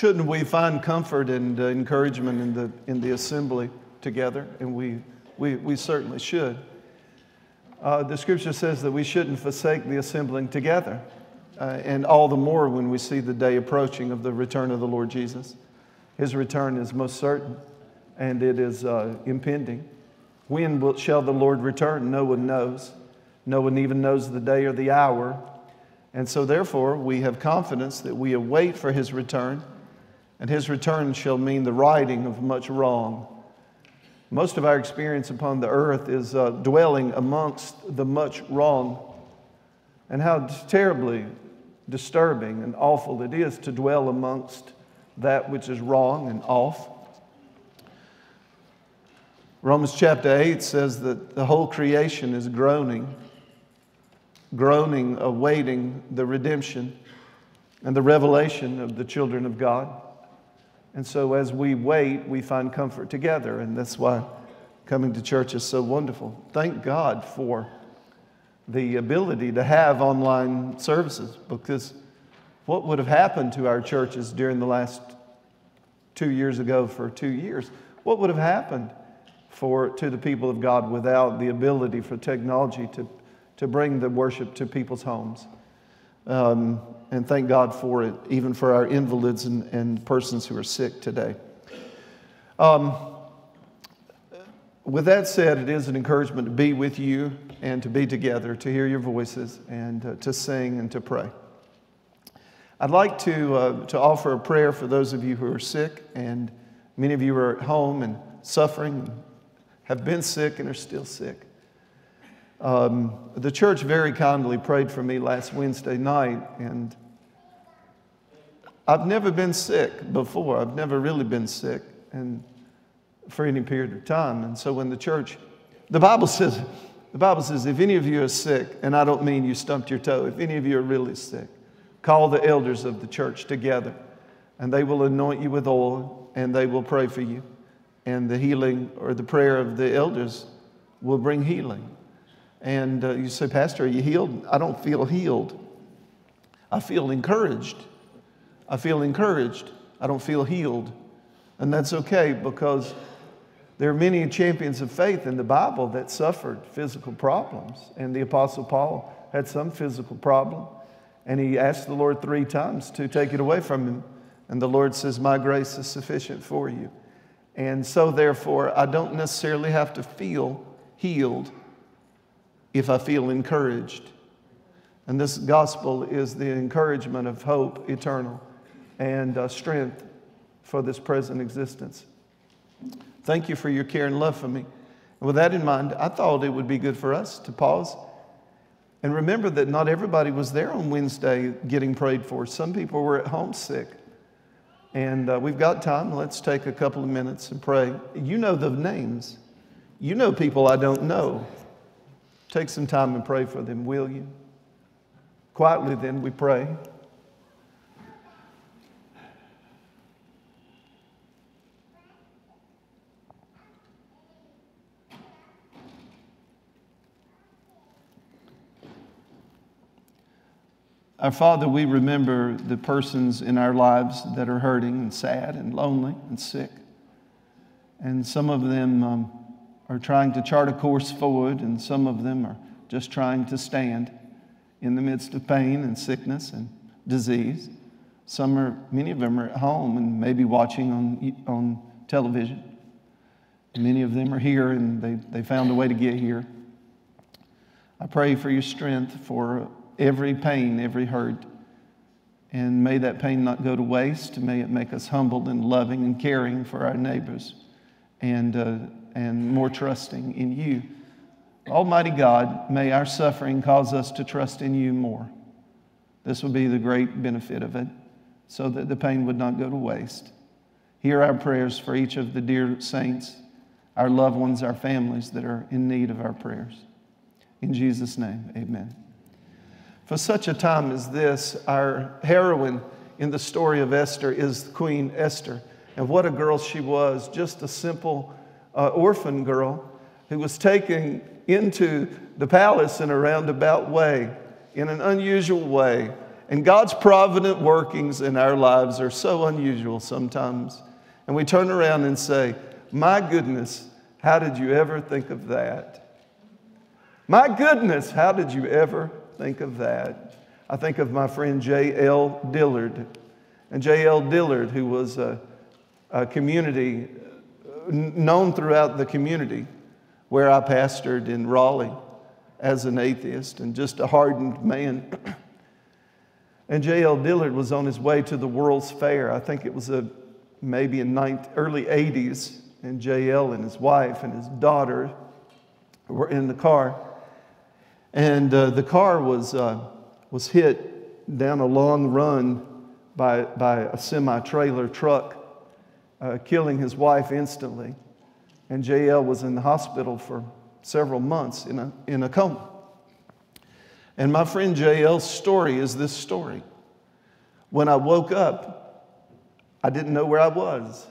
Shouldn't we find comfort and uh, encouragement in the, in the assembly together? And we, we, we certainly should. Uh, the scripture says that we shouldn't forsake the assembling together, uh, and all the more when we see the day approaching of the return of the Lord Jesus. His return is most certain, and it is uh, impending. When will, shall the Lord return? No one knows. No one even knows the day or the hour. And so, therefore, we have confidence that we await for his return, and his return shall mean the righting of much wrong. Most of our experience upon the earth is uh, dwelling amongst the much wrong, and how terribly disturbing and awful it is to dwell amongst that which is wrong and off. Romans chapter 8 says that the whole creation is groaning groaning, awaiting the redemption and the revelation of the children of God. And so as we wait, we find comfort together. And that's why coming to church is so wonderful. Thank God for the ability to have online services because what would have happened to our churches during the last two years ago for two years? What would have happened for, to the people of God without the ability for technology to to bring the worship to people's homes. Um, and thank God for it, even for our invalids and, and persons who are sick today. Um, with that said, it is an encouragement to be with you and to be together, to hear your voices, and uh, to sing and to pray. I'd like to, uh, to offer a prayer for those of you who are sick, and many of you are at home and suffering, have been sick, and are still sick. Um, the church very kindly prayed for me last Wednesday night, and I've never been sick before. I've never really been sick and for any period of time. And so when the church, the Bible says, the Bible says, if any of you are sick, and I don't mean you stumped your toe, if any of you are really sick, call the elders of the church together, and they will anoint you with oil, and they will pray for you. And the healing or the prayer of the elders will bring healing. And uh, you say, Pastor, are you healed? I don't feel healed. I feel encouraged. I feel encouraged. I don't feel healed. And that's okay because there are many champions of faith in the Bible that suffered physical problems. And the Apostle Paul had some physical problem. And he asked the Lord three times to take it away from him. And the Lord says, My grace is sufficient for you. And so, therefore, I don't necessarily have to feel healed if I feel encouraged. And this gospel is the encouragement of hope eternal and uh, strength for this present existence. Thank you for your care and love for me. And with that in mind, I thought it would be good for us to pause and remember that not everybody was there on Wednesday getting prayed for. Some people were at home sick. And uh, we've got time. Let's take a couple of minutes and pray. You know the names. You know people I don't know. Take some time and pray for them, will you? Quietly, then, we pray. Our Father, we remember the persons in our lives that are hurting and sad and lonely and sick. And some of them um, are trying to chart a course forward, and some of them are just trying to stand in the midst of pain and sickness and disease. Some are, many of them are at home and maybe watching on, on television. Many of them are here and they, they found a way to get here. I pray for your strength for every pain, every hurt. And may that pain not go to waste. May it make us humble and loving and caring for our neighbors. And uh, and more trusting in you. Almighty God, may our suffering cause us to trust in you more. This would be the great benefit of it, so that the pain would not go to waste. Hear our prayers for each of the dear saints, our loved ones, our families that are in need of our prayers. In Jesus' name, amen. For such a time as this, our heroine in the story of Esther is Queen Esther. And what a girl she was, just a simple uh, orphan girl who was taken into the palace in a roundabout way, in an unusual way. And God's provident workings in our lives are so unusual sometimes. And we turn around and say, My goodness, how did you ever think of that? My goodness, how did you ever think of that? I think of my friend J.L. Dillard. And J.L. Dillard, who was a, a community known throughout the community where I pastored in Raleigh as an atheist and just a hardened man. and J.L. Dillard was on his way to the World's Fair. I think it was a, maybe in the early 80s. And J.L. and his wife and his daughter were in the car. And uh, the car was, uh, was hit down a long run by, by a semi trailer truck, uh, killing his wife instantly. And JL was in the hospital for several months in a, in a coma. And my friend JL's story is this story. When I woke up, I didn't know where I was.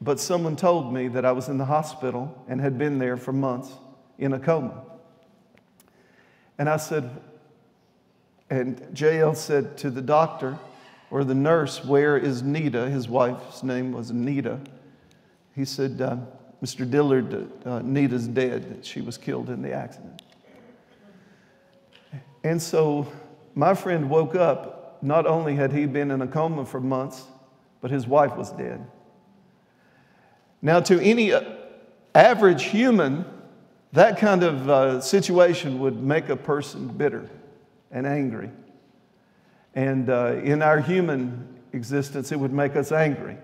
But someone told me that I was in the hospital and had been there for months in a coma. And I said, and JL said to the doctor or the nurse, Where is Nita? His wife's name was Nita. He said, uh, Mr. Dillard, uh, Nita's dead. She was killed in the accident. And so my friend woke up. Not only had he been in a coma for months, but his wife was dead. Now, to any uh, average human, that kind of uh, situation would make a person bitter and angry. And uh, in our human existence, it would make us angry.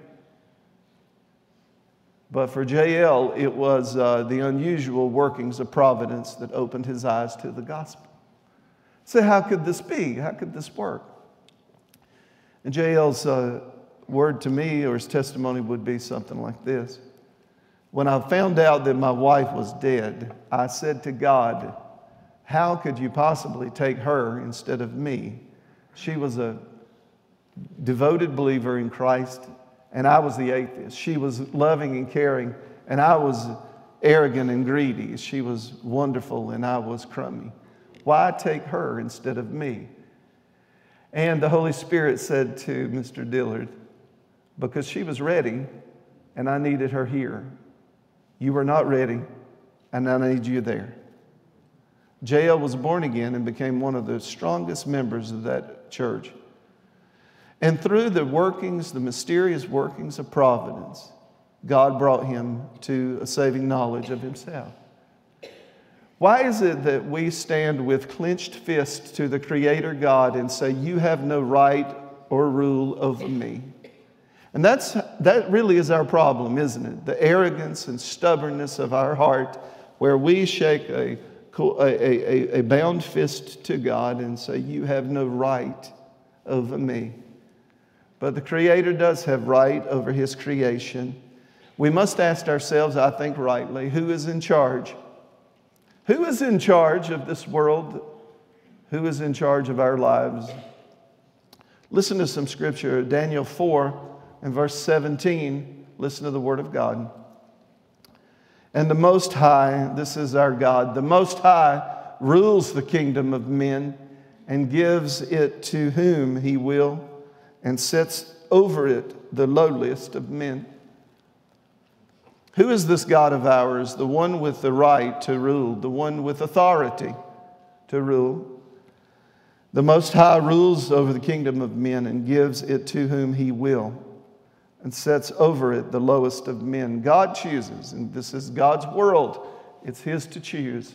But for JL, it was uh, the unusual workings of providence that opened his eyes to the gospel. So, how could this be? How could this work? And JL's uh, word to me or his testimony would be something like this When I found out that my wife was dead, I said to God, How could you possibly take her instead of me? She was a devoted believer in Christ and I was the atheist. She was loving and caring, and I was arrogant and greedy. She was wonderful, and I was crummy. Why take her instead of me? And the Holy Spirit said to Mr. Dillard, because she was ready, and I needed her here. You were not ready, and I need you there. JL was born again and became one of the strongest members of that church. And through the workings, the mysterious workings of providence, God brought him to a saving knowledge of himself. Why is it that we stand with clenched fists to the Creator God and say, You have no right or rule over me? And that's, that really is our problem, isn't it? The arrogance and stubbornness of our heart, where we shake a, a, a, a bound fist to God and say, You have no right over me. But the Creator does have right over His creation. We must ask ourselves, I think rightly, who is in charge? Who is in charge of this world? Who is in charge of our lives? Listen to some scripture, Daniel 4 and verse 17. Listen to the Word of God. And the Most High, this is our God, the Most High rules the kingdom of men and gives it to whom He will and sets over it the lowliest of men. Who is this God of ours? The one with the right to rule, the one with authority to rule. The Most High rules over the kingdom of men and gives it to whom He will and sets over it the lowest of men. God chooses, and this is God's world, it's His to choose.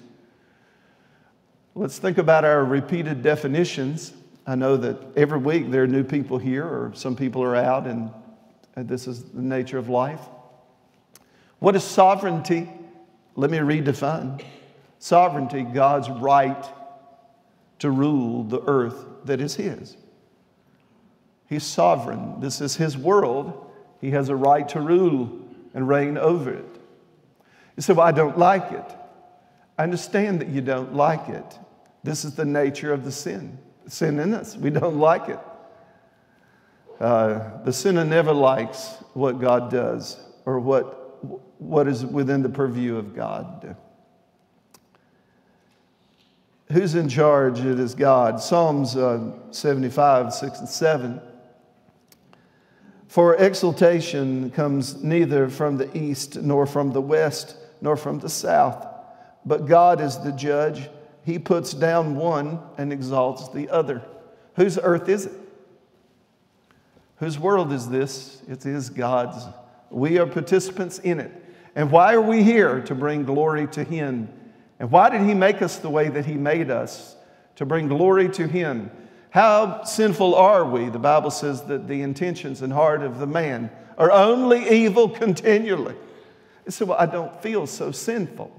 Let's think about our repeated definitions. I know that every week there are new people here, or some people are out, and, and this is the nature of life. What is sovereignty? Let me redefine. Sovereignty, God's right to rule the earth that is His. He's sovereign. This is His world. He has a right to rule and reign over it. You say, Well, I don't like it. I understand that you don't like it. This is the nature of the sin sin in us. We don't like it. Uh, the sinner never likes what God does or what, what is within the purview of God. Who's in charge? It is God. Psalms uh, 75, 6 and 7. For exaltation comes neither from the east, nor from the west, nor from the south. But God is the judge. He puts down one and exalts the other. Whose earth is it? Whose world is this? It is God's. We are participants in it. And why are we here? To bring glory to Him. And why did He make us the way that He made us? To bring glory to Him. How sinful are we? The Bible says that the intentions and heart of the man are only evil continually. You say, Well, I don't feel so sinful.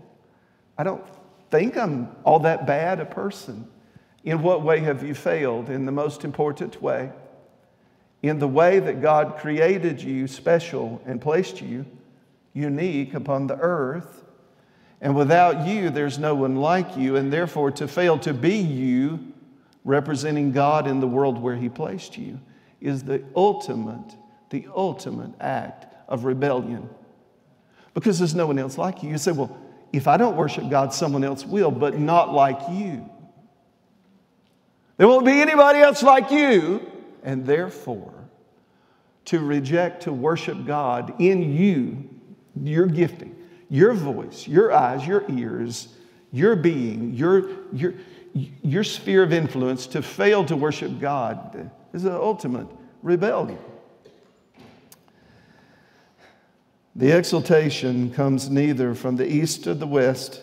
I don't think I'm all that bad a person. In what way have you failed? In the most important way. In the way that God created you special and placed you unique upon the earth. And without you, there's no one like you. And therefore, to fail to be you, representing God in the world where He placed you, is the ultimate, the ultimate act of rebellion. Because there's no one else like you. You say, well, if I don't worship God, someone else will, but not like you. There won't be anybody else like you. And therefore, to reject to worship God in you, your gifting, your voice, your eyes, your ears, your being, your, your, your sphere of influence, to fail to worship God is the ultimate rebellion. The exaltation comes neither from the east or the west,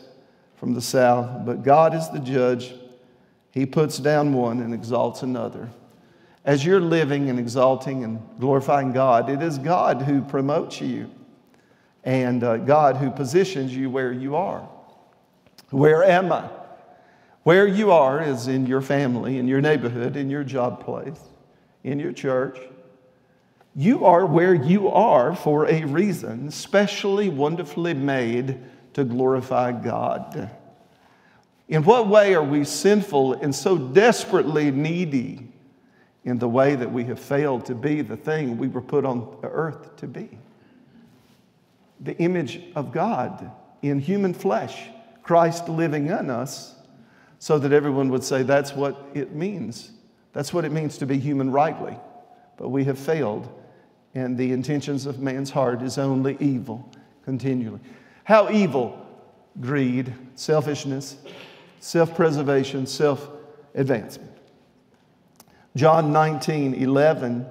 from the south, but God is the judge. He puts down one and exalts another. As you're living and exalting and glorifying God, it is God who promotes you and uh, God who positions you where you are. Where am I? Where you are is in your family, in your neighborhood, in your job place, in your church. You are where you are for a reason, specially, wonderfully made to glorify God. In what way are we sinful and so desperately needy in the way that we have failed to be the thing we were put on earth to be? The image of God in human flesh, Christ living in us, so that everyone would say that's what it means. That's what it means to be human rightly. But we have failed and the intentions of man's heart is only evil continually. How evil? Greed, selfishness, self preservation, self advancement. John 19, 11.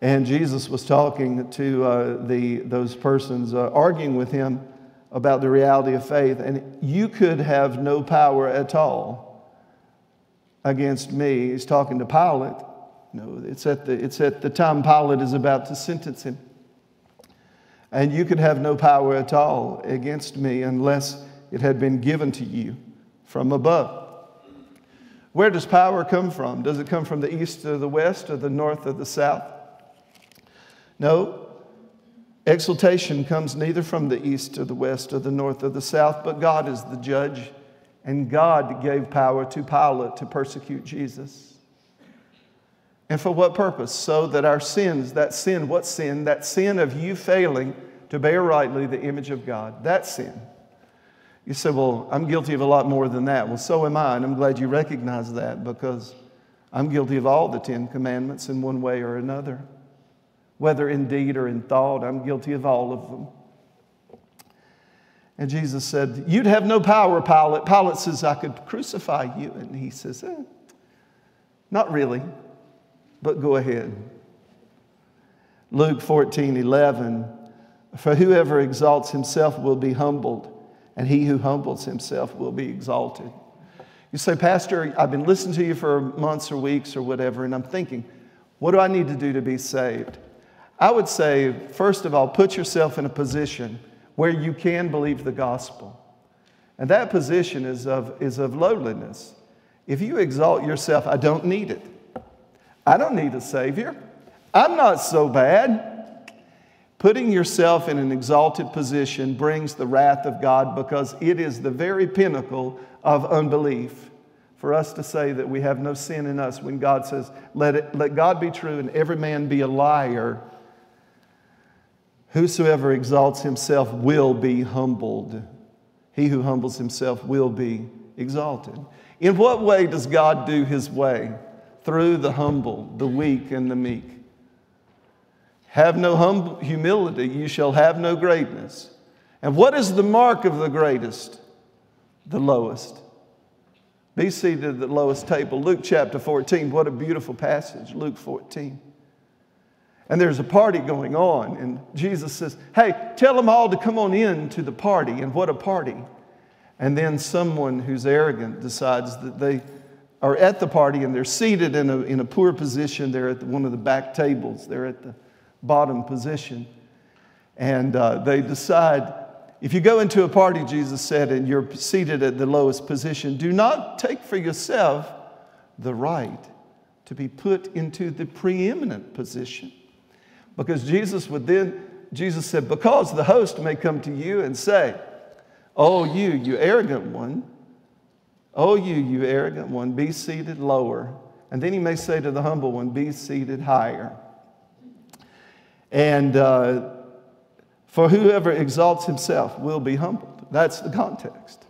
And Jesus was talking to uh, the, those persons, uh, arguing with him about the reality of faith. And you could have no power at all against me. He's talking to Pilate. No, it's at the, it's at the time Pilate is about to sentence him. And you could have no power at all against me unless it had been given to you from above. Where does power come from? Does it come from the east or the west or the north or the south? No. Exaltation comes neither from the east or the west or the north or the south, but God is the judge, and God gave power to Pilate to persecute Jesus. And for what purpose? So that our sins, that sin, what sin? That sin of you failing to bear rightly the image of God, that sin. You say, Well, I'm guilty of a lot more than that. Well, so am I, and I'm glad you recognize that because I'm guilty of all the Ten Commandments in one way or another. Whether in deed or in thought, I'm guilty of all of them. And Jesus said, You'd have no power, Pilate. Pilate says, I could crucify you. And he says, eh, Not really but go ahead. Luke 14, 11. For whoever exalts himself will be humbled, and he who humbles himself will be exalted. You say, Pastor, I've been listening to you for months or weeks or whatever, and I'm thinking, what do I need to do to be saved? I would say, first of all, put yourself in a position where you can believe the gospel. And that position is of, is of lowliness. If you exalt yourself, I don't need it. I don't need a Savior. I'm not so bad. Putting yourself in an exalted position brings the wrath of God because it is the very pinnacle of unbelief. For us to say that we have no sin in us when God says, let, it, let God be true and every man be a liar, whosoever exalts himself will be humbled. He who humbles himself will be exalted. In what way does God do his way? Through the humble, the weak, and the meek. Have no hum- humility, you shall have no greatness. And what is the mark of the greatest? The lowest. Be seated at the lowest table. Luke chapter 14. What a beautiful passage, Luke 14. And there's a party going on, and Jesus says, Hey, tell them all to come on in to the party. And what a party! And then someone who's arrogant decides that they are at the party and they're seated in a, in a poor position. They're at the, one of the back tables, they're at the bottom position. And uh, they decide if you go into a party, Jesus said, and you're seated at the lowest position, do not take for yourself the right to be put into the preeminent position. Because Jesus would then, Jesus said, because the host may come to you and say, Oh, you, you arrogant one, oh, you, you arrogant one, be seated lower. And then he may say to the humble one, be seated higher. And uh, for whoever exalts himself will be humbled. That's the context.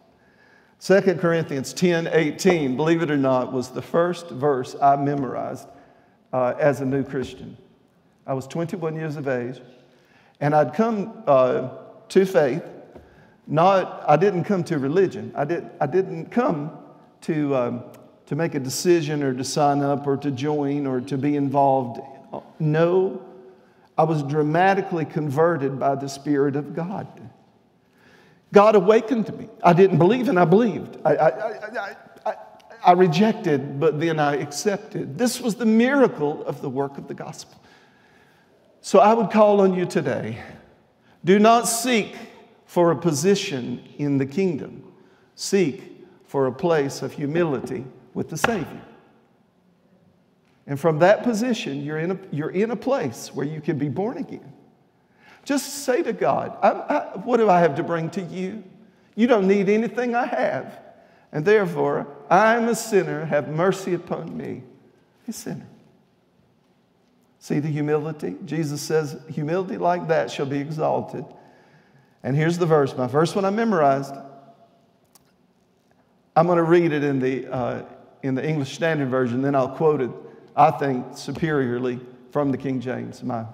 2 Corinthians 10 18, believe it or not, was the first verse I memorized uh, as a new Christian. I was 21 years of age, and I'd come uh, to faith. Not, I didn't come to religion. I, did, I didn't come to, um, to make a decision or to sign up or to join or to be involved. No, I was dramatically converted by the Spirit of God. God awakened me. I didn't believe and I believed. I, I, I, I, rejected, but then I accepted. This was the miracle of the work of the gospel. So I would call on you today do not seek for a position in the kingdom, seek for a place of humility with the Savior. And from that position, you're in a, you're in a place where you can be born again. Just say to God, I, I, What do I have to bring to you? You don't need anything I have. And therefore, I'm a sinner. Have mercy upon me, a sinner. See the humility? Jesus says, Humility like that shall be exalted. And here's the verse, my first one I memorized. I'm going to read it in the, uh, in the English Standard Version, then I'll quote it I think, superiorly from the King James, my,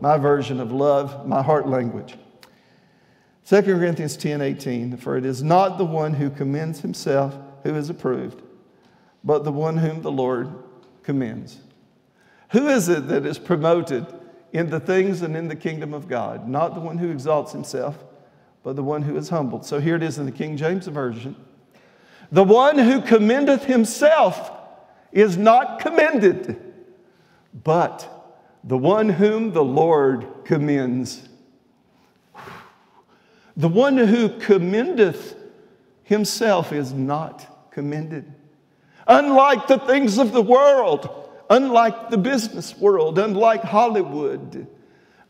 my version of love, my heart language. 2 Corinthians 10 18, for it is not the one who commends himself who is approved, but the one whom the Lord commends. Who is it that is promoted in the things and in the kingdom of God? Not the one who exalts himself, but the one who is humbled. So here it is in the King James Version. The one who commendeth himself is not commended, but the one whom the Lord commends. The one who commendeth himself is not commended. Unlike the things of the world, unlike the business world, unlike Hollywood,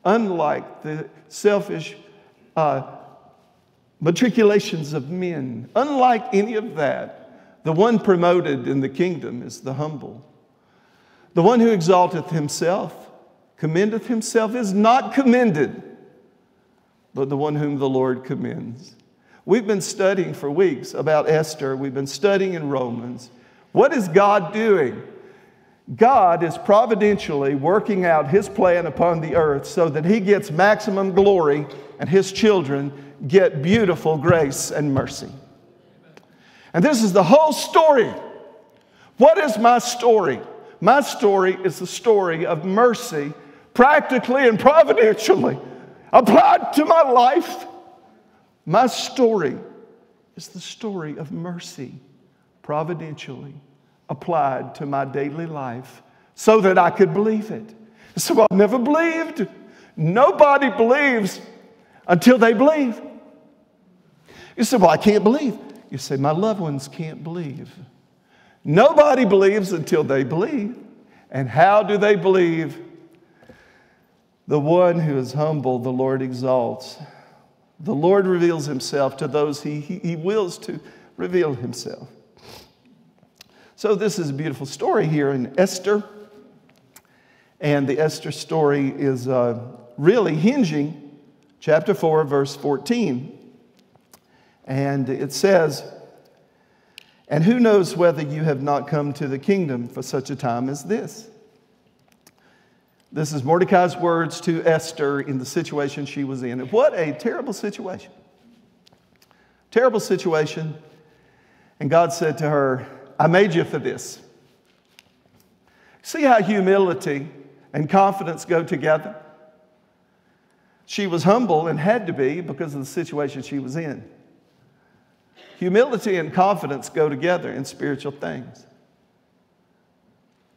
unlike the selfish uh, matriculations of men, unlike any of that, the one promoted in the kingdom is the humble. The one who exalteth himself, commendeth himself, is not commended, but the one whom the Lord commends. We've been studying for weeks about Esther. We've been studying in Romans. What is God doing? God is providentially working out his plan upon the earth so that he gets maximum glory and his children get beautiful grace and mercy. And this is the whole story. What is my story? My story is the story of mercy, practically and providentially applied to my life. My story is the story of mercy, providentially applied to my daily life so that I could believe it. So I've never believed. Nobody believes until they believe. You say, Well, I can't believe. You say, My loved ones can't believe. Nobody believes until they believe. And how do they believe? The one who is humble, the Lord exalts. The Lord reveals himself to those he, he, he wills to reveal himself. So, this is a beautiful story here in Esther. And the Esther story is uh, really hinging, chapter 4, verse 14. And it says, And who knows whether you have not come to the kingdom for such a time as this? This is Mordecai's words to Esther in the situation she was in. What a terrible situation. Terrible situation. And God said to her, I made you for this. See how humility and confidence go together? She was humble and had to be because of the situation she was in. Humility and confidence go together in spiritual things.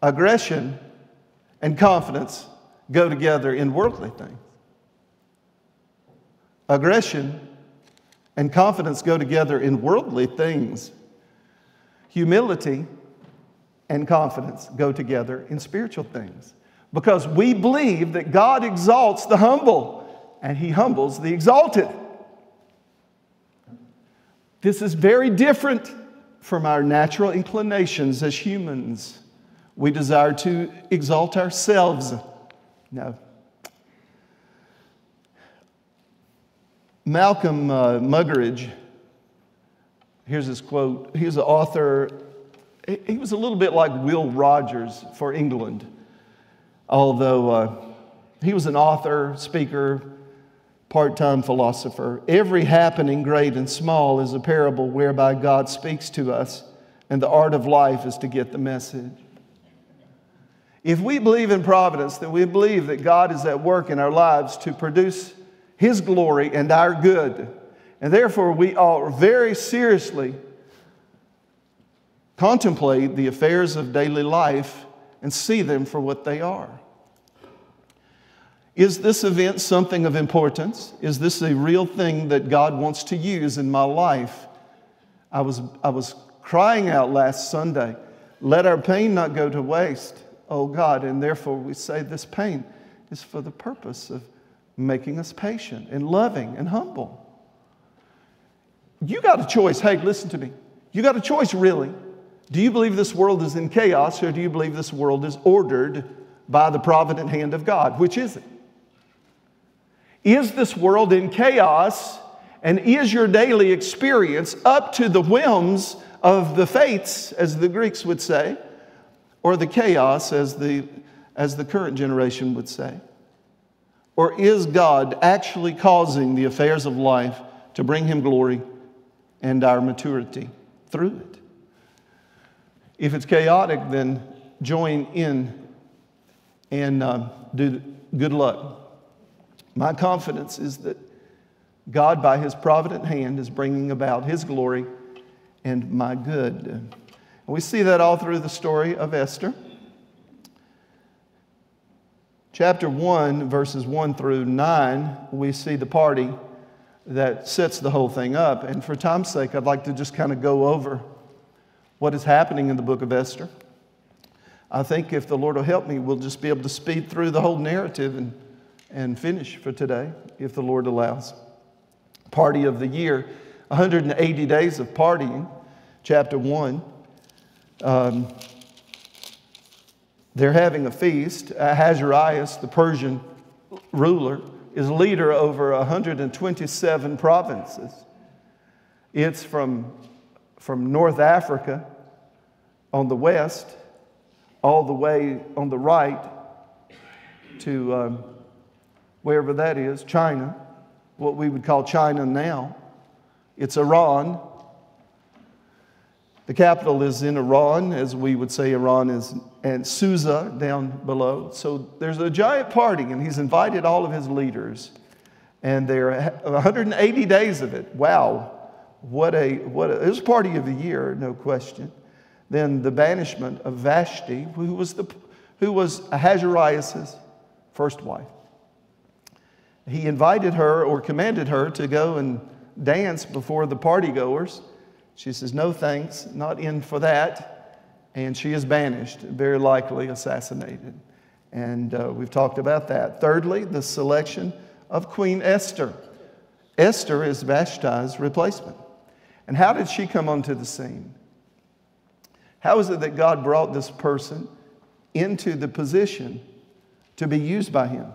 Aggression and confidence go together in worldly things. Aggression and confidence go together in worldly things. Humility and confidence go together in spiritual things because we believe that God exalts the humble and he humbles the exalted. This is very different from our natural inclinations as humans. We desire to exalt ourselves. No. Malcolm uh, Muggeridge, here's his quote. He's an author, he was a little bit like Will Rogers for England, although uh, he was an author, speaker, part time philosopher. Every happening, great and small, is a parable whereby God speaks to us, and the art of life is to get the message. If we believe in providence, then we believe that God is at work in our lives to produce His glory and our good. And therefore, we ought very seriously contemplate the affairs of daily life and see them for what they are. Is this event something of importance? Is this a real thing that God wants to use in my life? I was, I was crying out last Sunday, let our pain not go to waste, oh God. And therefore, we say this pain is for the purpose of making us patient and loving and humble. You got a choice. Hey, listen to me. You got a choice, really. Do you believe this world is in chaos or do you believe this world is ordered by the provident hand of God? Which is it? Is this world in chaos? And is your daily experience up to the whims of the fates, as the Greeks would say, or the chaos, as the, as the current generation would say? Or is God actually causing the affairs of life to bring Him glory and our maturity through it? If it's chaotic, then join in and uh, do good luck. My confidence is that God, by His provident hand, is bringing about His glory and my good. And we see that all through the story of Esther. Chapter 1, verses 1 through 9, we see the party that sets the whole thing up. And for time's sake, I'd like to just kind of go over what is happening in the book of Esther. I think if the Lord will help me, we'll just be able to speed through the whole narrative and and finish for today, if the Lord allows. Party of the year, 180 days of partying, chapter 1. Um, they're having a feast. Ahasuerus, the Persian ruler, is leader over 127 provinces. It's from, from North Africa on the west, all the way on the right to um, wherever that is, China, what we would call China now. It's Iran. The capital is in Iran, as we would say Iran is, and Susa down below. So there's a giant party, and he's invited all of his leaders. And there are 180 days of it. Wow. What a, what a, it was party of the year, no question. Then the banishment of Vashti, who was, the, who was Ahasuerus' first wife he invited her or commanded her to go and dance before the partygoers. She says, No thanks, not in for that. And she is banished, very likely assassinated. And uh, we've talked about that. Thirdly, the selection of Queen Esther. Esther is Vashti's replacement. And how did she come onto the scene? How is it that God brought this person into the position to be used by him?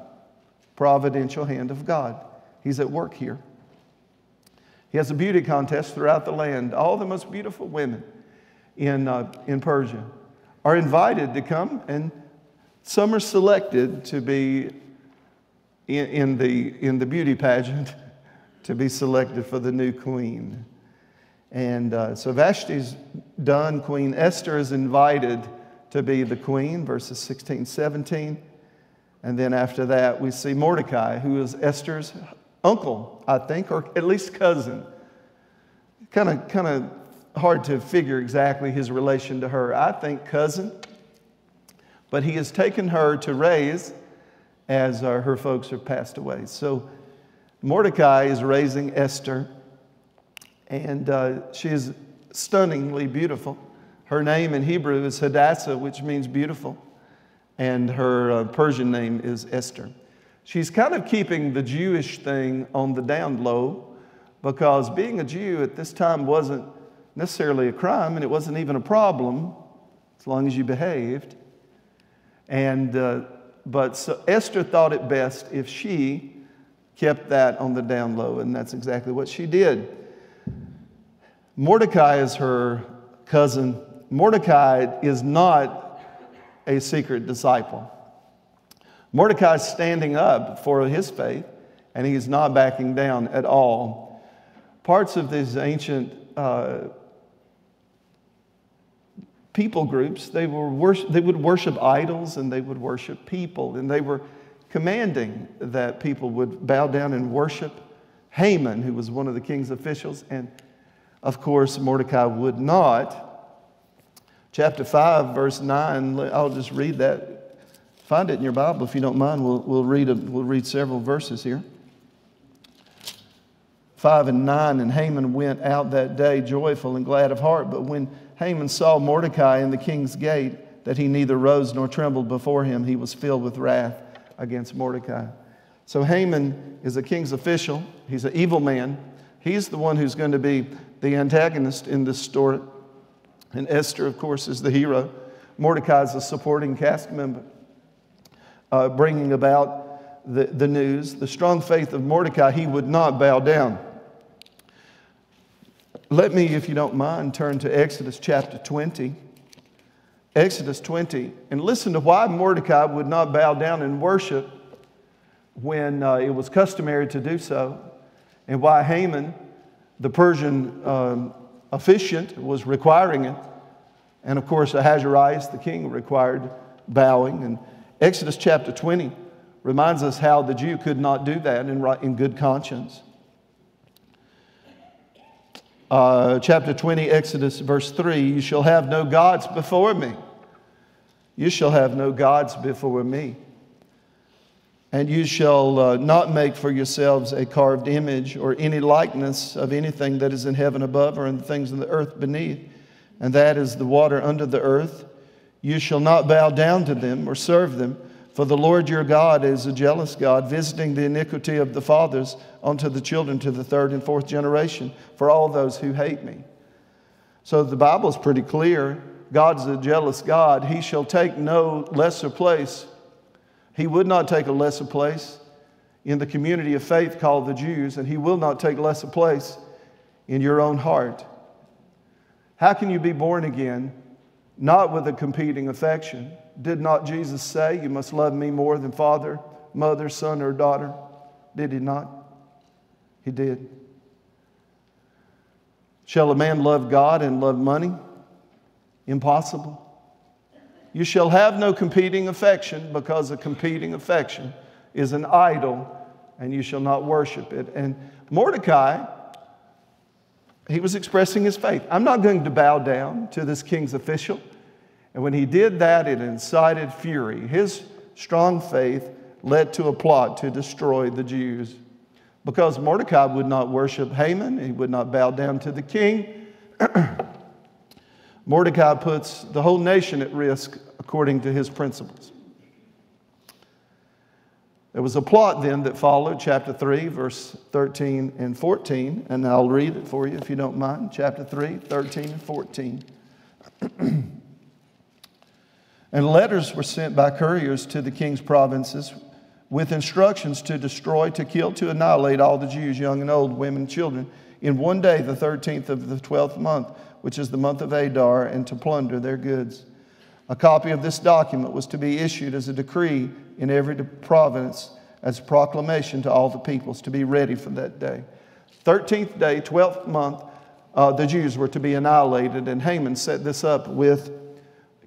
providential hand of God. He's at work here. He has a beauty contest throughout the land, all the most beautiful women. in, uh, in Persia are invited to come, and some are selected to be in, in, the, in the beauty pageant to be selected for the new queen. And uh, so Vashti's done. Queen Esther is invited to be the queen, verses 16, 17. And then after that, we see Mordecai, who is Esther's uncle, I think, or at least cousin. Kind of, kind of hard to figure exactly his relation to her. I think cousin, but he has taken her to raise as uh, her folks have passed away. So Mordecai is raising Esther, and uh, she is stunningly beautiful. Her name in Hebrew is Hadassah, which means beautiful, and her uh, Persian name is Esther. She's kind of keeping the Jewish thing on the down low because being a Jew at this time wasn't necessarily a crime and it wasn't even a problem as long as you behaved. And, uh, but so Esther thought it best if she kept that on the down low, and that's exactly what she did. Mordecai is her cousin. Mordecai is not a secret disciple. Mordecai is standing up for his faith, and he's not backing down at all. Parts of these ancient uh, people groups, they, were worship, they would worship idols and they would worship people, and they were commanding that people would bow down and worship Haman, who was one of the king's officials, and of course, Mordecai would not. Chapter 5, verse 9, I'll just read that. Find it in your Bible if you don't mind. We'll, we'll, read, a, we'll read several verses here. 5 and 9, and Haman went out that day joyful and glad of heart. But when Haman saw Mordecai in the king's gate, that he neither rose nor trembled before him, he was filled with wrath against Mordecai. So Haman is a king's official. He's an evil man. He's the one who's going to be the antagonist in this story. And Esther, of course, is the hero. Mordecai is a supporting cast member, uh, bringing about the, the news. The strong faith of Mordecai, he would not bow down. Let me, if you don't mind, turn to Exodus chapter 20. Exodus 20, and listen to why Mordecai would not bow down and worship when uh, it was customary to do so, and why Haman, the Persian um, officiant, was requiring it. And of course, Ahasuerus, the king, required bowing. And Exodus chapter 20 reminds us how the Jew could not do that in, in good conscience. Uh, chapter 20, Exodus, verse 3 You shall have no gods before me. You shall have no gods before me. And you shall uh, not make for yourselves a carved image or any likeness of anything that is in heaven above or in the things in the earth beneath, and that is the water under the earth. You shall not bow down to them or serve them. For the Lord your God is a jealous God, visiting the iniquity of the fathers unto the children to the third and fourth generation for all those who hate me. So the Bible is pretty clear. God's a jealous God. He shall take no lesser place. He would not take a lesser place in the community of faith called the Jews, and He will not take lesser place in your own heart. How can you be born again? Not with a competing affection did not Jesus say, You must love me more than father, mother, son, or daughter? Did he not? He did. Shall a man love God and love money? Impossible. You shall have no competing affection because a competing affection is an idol and you shall not worship it. And Mordecai, he was expressing his faith. I'm not going to bow down to this king's official. And when he did that, it incited fury. His strong faith led to a plot to destroy the Jews. Because Mordecai would not worship Haman, he would not bow down to the king. Mordecai puts the whole nation at risk according to his principles. There was a plot then that followed, chapter 3, verse 13 and 14, and I'll read it for you if you don't mind. Chapter 3, 13 and 14. And letters were sent by couriers to the king's provinces with instructions to destroy, to kill, to annihilate all the Jews, young and old, women and children, in one day, the 13th of the 12th month, which is the month of Adar, and to plunder their goods. A copy of this document was to be issued as a decree in every province as a proclamation to all the peoples to be ready for that day. 13th day, 12th month, uh, the Jews were to be annihilated, and Haman set this up with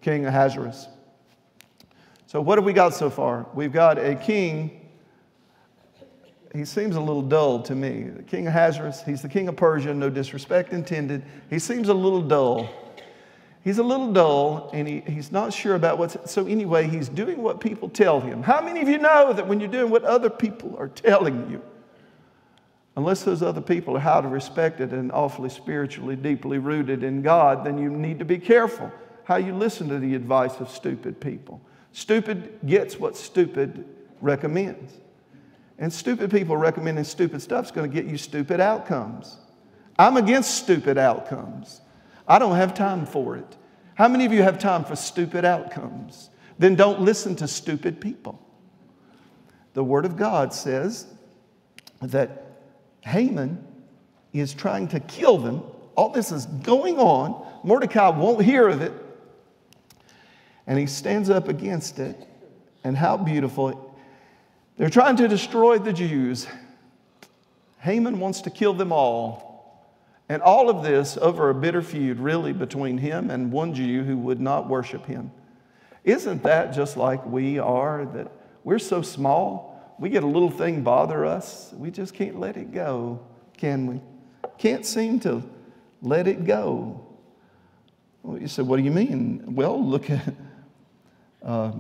King Ahasuerus. So, what have we got so far? We've got a king. He seems a little dull to me. King Ahasuerus, he's the king of Persia, no disrespect intended. He seems a little dull. He's a little dull and he, he's not sure about what's. So, anyway, he's doing what people tell him. How many of you know that when you're doing what other people are telling you, unless those other people are highly respected and awfully spiritually deeply rooted in God, then you need to be careful how you listen to the advice of stupid people. Stupid gets what stupid recommends. And stupid people recommending stupid stuff is going to get you stupid outcomes. I'm against stupid outcomes. I don't have time for it. How many of you have time for stupid outcomes? Then don't listen to stupid people. The Word of God says that Haman is trying to kill them. All this is going on. Mordecai won't hear of it. And he stands up against it. And how beautiful. They're trying to destroy the Jews. Haman wants to kill them all. And all of this over a bitter feud, really, between him and one Jew who would not worship him. Isn't that just like we are? That we're so small, we get a little thing bother us, we just can't let it go, can we? Can't seem to let it go. Well, you said, what do you mean? Well, look at, uh,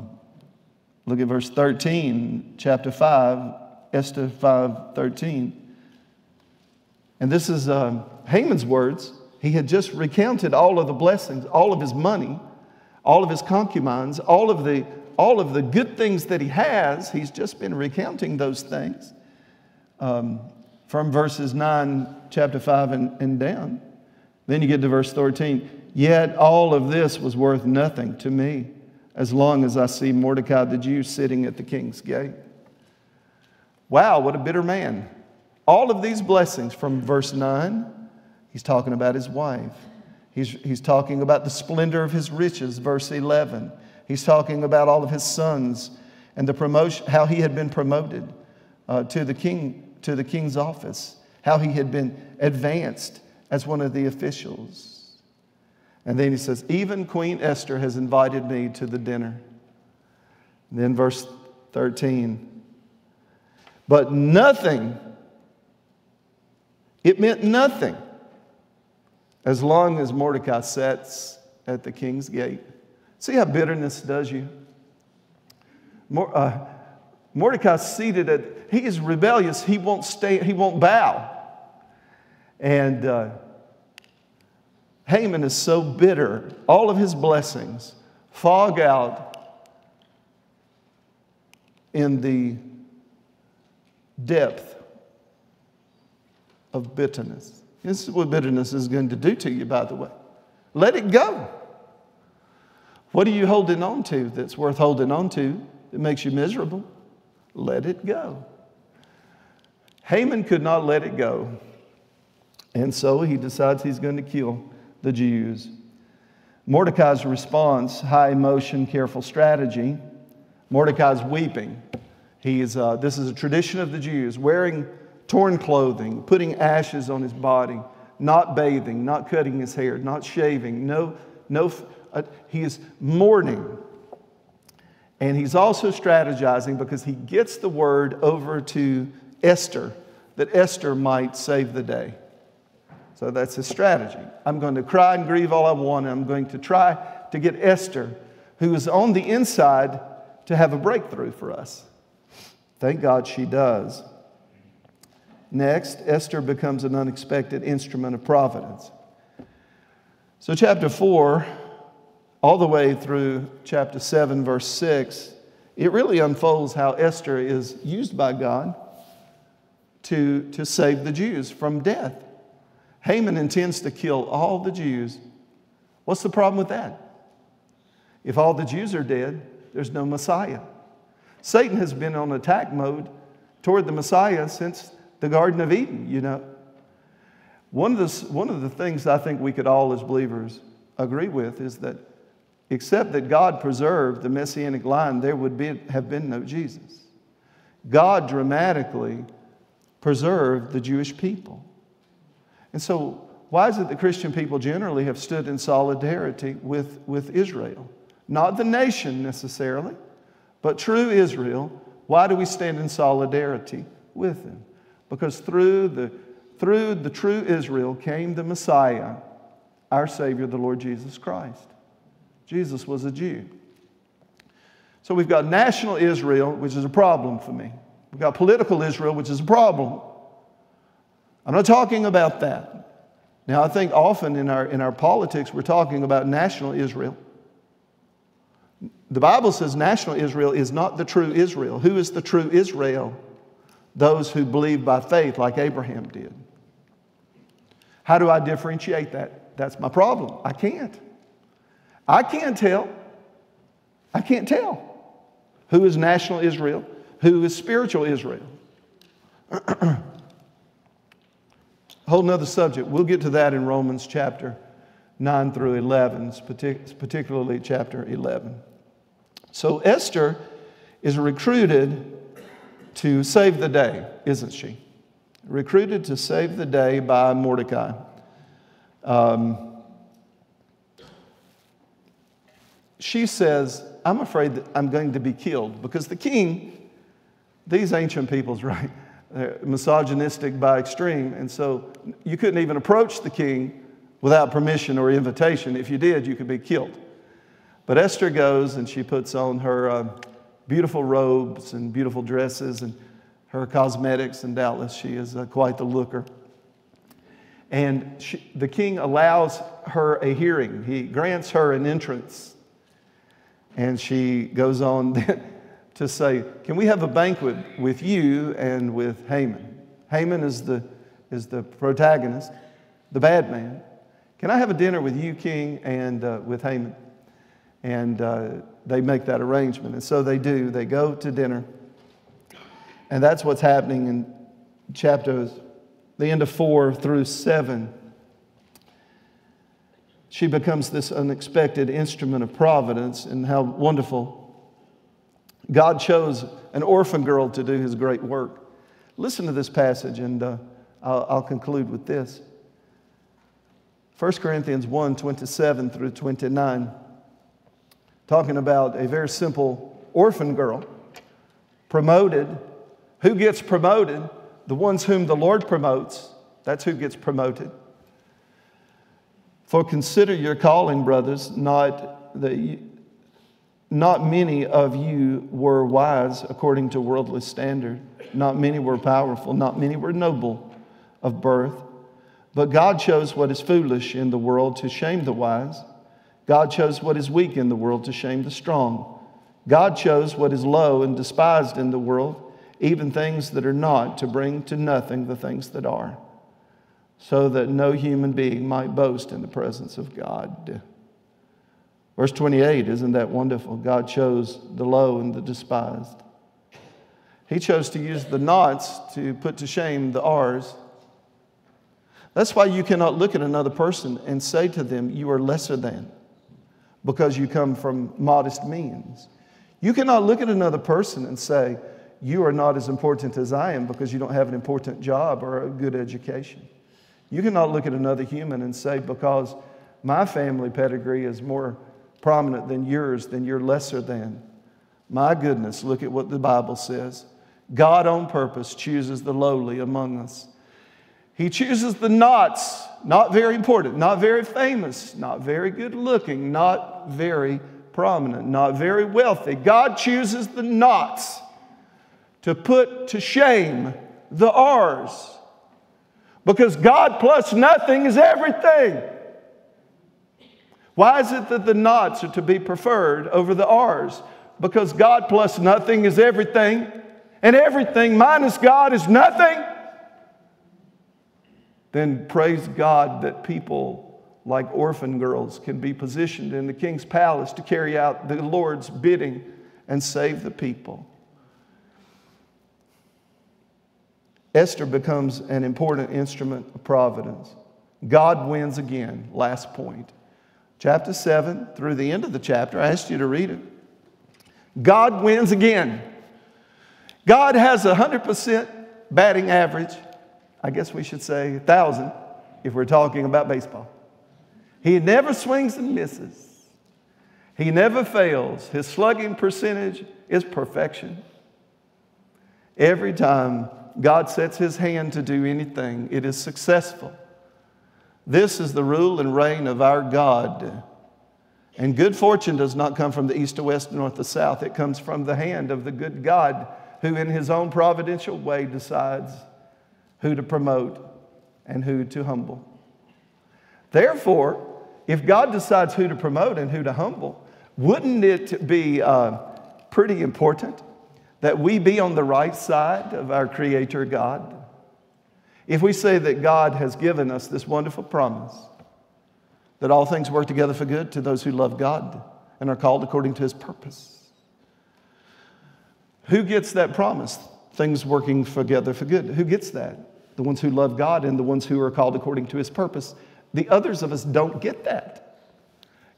look at verse 13, chapter 5, Esther 5 13. And this is uh, Haman's words. He had just recounted all of the blessings, all of his money, all of his concubines, all of the, all of the good things that he has. He's just been recounting those things um, from verses 9, chapter 5, and, and down. Then you get to verse 13. Yet all of this was worth nothing to me as long as I see Mordecai the Jew sitting at the king's gate. Wow, what a bitter man. All of these blessings from verse 9, he's talking about his wife. He's, he's talking about the splendor of his riches, verse 11. He's talking about all of his sons and the promotion, how he had been promoted uh, to, the king, to the king's office, how he had been advanced as one of the officials. And then he says, Even Queen Esther has invited me to the dinner. And then verse 13. But nothing it meant nothing as long as Mordecai sits at the king's gate. See how bitterness does you? Uh, Mordecai's seated at, he is rebellious. He won't stay, he won't bow. And uh, Haman is so bitter, all of his blessings fog out in the depth of bitterness. This is what bitterness is going to do to you, by the way. Let it go. What are you holding on to that's worth holding on to that makes you miserable? Let it go. Haman could not let it go. And so he decides he's going to kill the Jews. Mordecai's response high emotion, careful strategy. Mordecai's weeping. He is, uh, this is a tradition of the Jews, wearing torn clothing, putting ashes on his body, not bathing, not cutting his hair, not shaving, no, no, uh, he is mourning. And he's also strategizing because he gets the word over to Esther that Esther might save the day. So that's his strategy. I'm going to cry and grieve all I want, and I'm going to try to get Esther, who is on the inside, to have a breakthrough for us. Thank God she does. Next, Esther becomes an unexpected instrument of providence. So, chapter 4, all the way through chapter 7, verse 6, it really unfolds how Esther is used by God to, to save the Jews from death. Haman intends to kill all the Jews. What's the problem with that? If all the Jews are dead, there's no Messiah. Satan has been on attack mode toward the Messiah since the Garden of Eden, you know. One of, the, one of the things I think we could all as believers agree with is that except that God preserved the messianic line, there would be, have been no Jesus. God dramatically preserved the Jewish people. And so, why is it that Christian people generally have stood in solidarity with, with Israel? Not the nation necessarily, but true Israel. Why do we stand in solidarity with them? Because through the, through the true Israel came the Messiah, our Savior, the Lord Jesus Christ. Jesus was a Jew. So we've got national Israel, which is a problem for me. We've got political Israel, which is a problem. I'm not talking about that. Now, I think often in our, in our politics, we're talking about national Israel. The Bible says national Israel is not the true Israel. Who is the true Israel? Those who believe by faith, like Abraham did. How do I differentiate that? That's my problem. I can't. I can't tell. I can't tell who is national Israel, who is spiritual Israel. Whole nother subject. We'll get to that in Romans chapter 9 through 11, particularly chapter 11. So Esther is recruited to save the day, isn't she? Recruited to save the day by Mordecai. Um, she says, I'm afraid that I'm going to be killed because the king, these ancient peoples, right? They're misogynistic by extreme. And so you couldn't even approach the king without permission or invitation. If you did, you could be killed. But Esther goes and she puts on her uh, beautiful robes and beautiful dresses and her cosmetics, and doubtless she is uh, quite the looker. And she, the king allows her a hearing, he grants her an entrance. And she goes on to say, Can we have a banquet with you and with Haman? Haman is the, is the protagonist, the bad man. Can I have a dinner with you, king, and uh, with Haman? And uh, they make that arrangement. And so they do. They go to dinner. And that's what's happening in chapters, the end of four through seven. She becomes this unexpected instrument of providence, and how wonderful. God chose an orphan girl to do his great work. Listen to this passage, and uh, I'll, I'll conclude with this. 1 Corinthians 1 27 through 29 talking about a very simple orphan girl promoted. Who gets promoted? The ones whom the Lord promotes. That's who gets promoted. For consider your calling, brothers, not that not many of you were wise according to worldly standard. Not many were powerful. Not many were noble of birth. But God chose what is foolish in the world to shame the wise. God chose what is weak in the world to shame the strong. God chose what is low and despised in the world, even things that are not, to bring to nothing the things that are, so that no human being might boast in the presence of God. Verse 28, isn't that wonderful? God chose the low and the despised. He chose to use the nots to put to shame the R's. That's why you cannot look at another person and say to them, You are lesser than because you come from modest means. You cannot look at another person and say, You are not as important as I am because you don't have an important job or a good education. You cannot look at another human and say, Because my family pedigree is more prominent than yours, then you're lesser than. My goodness, look at what the Bible says. God on purpose chooses the lowly among us. He chooses the nots not very important, not very famous, not very good looking, not very prominent, not very wealthy. God chooses the nots to put to shame the R's because God plus nothing is everything. Why is it that the nots are to be preferred over the R's? Because God plus nothing is everything, and everything minus God is nothing then praise God that people like orphan girls can be positioned in the king's palace to carry out the Lord's bidding and save the people. Esther becomes an important instrument of providence. God wins again. Last point. Chapter 7 through the end of the chapter, I asked you to read it. God wins again. God has a 100% batting average. I guess we should say 1,000 if we're talking about baseball. He never swings and misses. He never fails. His slugging percentage is perfection. Every time God sets his hand to do anything, it is successful. This is the rule and reign of our God. And good fortune does not come from the east to west, north to south. It comes from the hand of the good God who, in his own providential way, decides who to promote and who to humble. Therefore, if God decides who to promote and who to humble, wouldn't it be uh, pretty important that we be on the right side of our Creator God? If we say that God has given us this wonderful promise that all things work together for good to those who love God and are called according to his purpose, who gets that promise? Things working together for good. Who gets that? The ones who love God and the ones who are called according to his purpose. The others of us don't get that.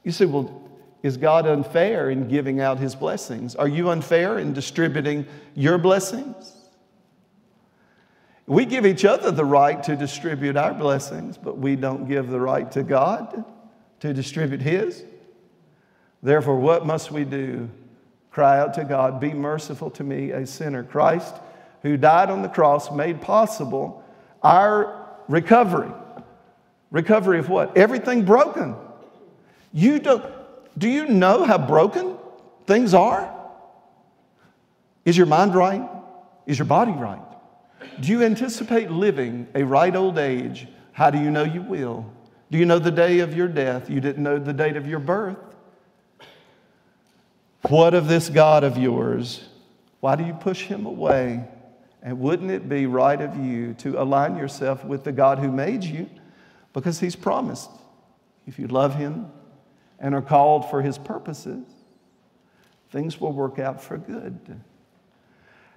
You say, well, is God unfair in giving out his blessings? Are you unfair in distributing your blessings? We give each other the right to distribute our blessings, but we don't give the right to God to distribute His. Therefore, what must we do? Cry out to God, Be merciful to me, a sinner. Christ, who died on the cross, made possible our recovery. Recovery of what? Everything broken. You don't, do you know how broken things are? Is your mind right? Is your body right? Do you anticipate living a right old age? How do you know you will? Do you know the day of your death? You didn't know the date of your birth. What of this God of yours? Why do you push him away? And wouldn't it be right of you to align yourself with the God who made you? Because he's promised if you love him and are called for his purposes, things will work out for good.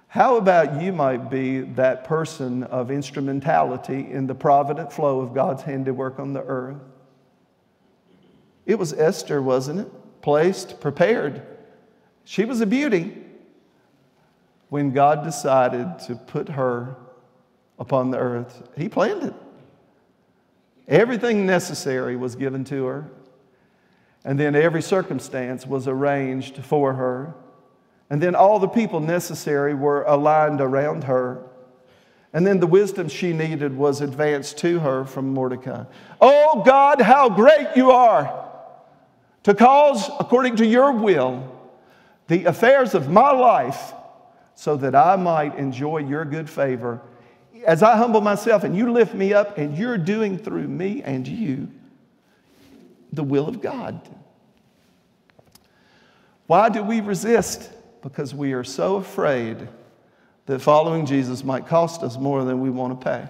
How about you might be that person of instrumentality in the provident flow of God's handiwork on the earth? It was Esther, wasn't it? Placed, prepared. She was a beauty when God decided to put her upon the earth. He planned it. Everything necessary was given to her, and then every circumstance was arranged for her and then all the people necessary were aligned around her. And then the wisdom she needed was advanced to her from Mordecai. Oh God, how great you are to cause, according to your will, the affairs of my life so that I might enjoy your good favor. As I humble myself and you lift me up and you're doing through me and you the will of God. Why do we resist? because we are so afraid that following Jesus might cost us more than we want to pay.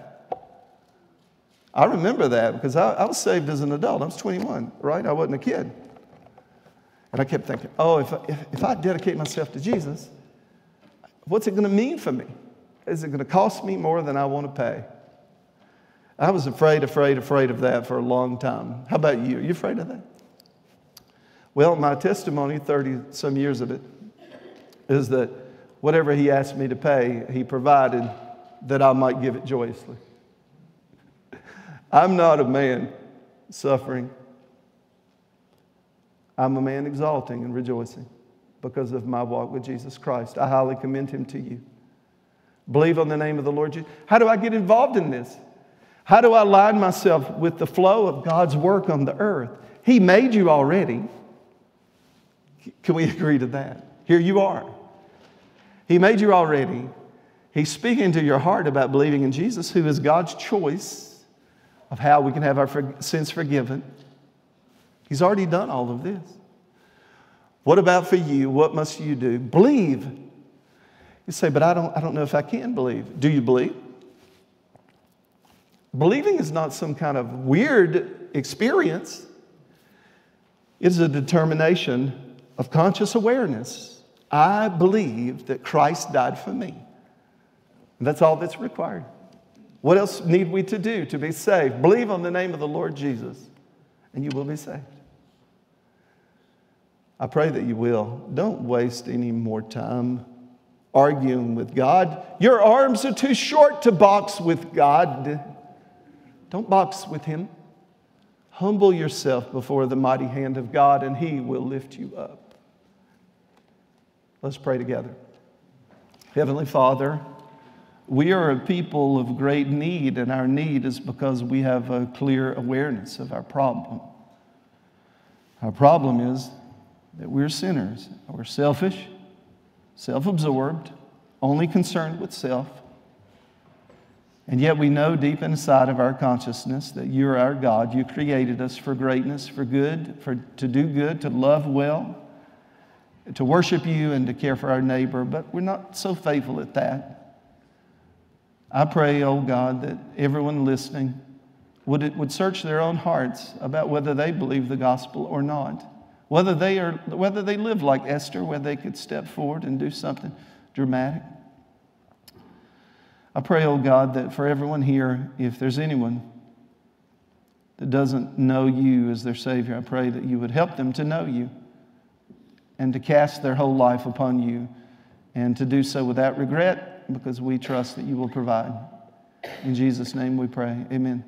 I remember that because I, I, was saved as an adult. I was 21, right? I wasn't a kid. And I kept thinking, oh, if, if, if I dedicate myself to Jesus, what's it going to mean for me? Is it going to cost me more than I want to pay? I was afraid, afraid, afraid of that for a long time. How about you? Are you afraid of that? Well, my testimony, 30 some years of it, is that whatever he asked me to pay, he provided that I might give it joyously. I'm not a man suffering. I'm a man exalting and rejoicing because of my walk with Jesus Christ. I highly commend him to you. Believe on the name of the Lord Jesus. How do I get involved in this? How do I align myself with the flow of God's work on the earth? He made you already. Can we agree to that? Here you are. He made you already. He's speaking to your heart about believing in Jesus, who is God's choice of how we can have our sins forgiven. He's already done all of this. What about for you? What must you do? Believe. You say, but I don't, I don't know if I can believe. Do you believe? Believing is not some kind of weird experience, it is a determination of conscious awareness I believe that Christ died for me. That's all that's required. What else need we to do to be saved? Believe on the name of the Lord Jesus, and you will be saved. I pray that you will. Don't waste any more time arguing with God. Your arms are too short to box with God. Don't box with Him. Humble yourself before the mighty hand of God, and He will lift you up. Let's pray together. Heavenly Father, we are a people of great need, and our need is because we have a clear awareness of our problem. Our problem is that we're sinners. We're selfish, self absorbed, only concerned with self. And yet we know deep inside of our consciousness that you're our God. You created us for greatness, for good, for, to do good, to love well, to worship you, and to care for our neighbor. But we're not so faithful at that. I pray, oh God, that everyone listening would, would search their own hearts about whether they believe the gospel or not. Whether they, are, whether they live like Esther, where they could step forward and do something dramatic. I pray, oh God, that for everyone here, if there's anyone that doesn't know you as their Savior, I pray that you would help them to know you and to cast their whole life upon you and to do so without regret because we trust that you will provide. In Jesus' name we pray. Amen.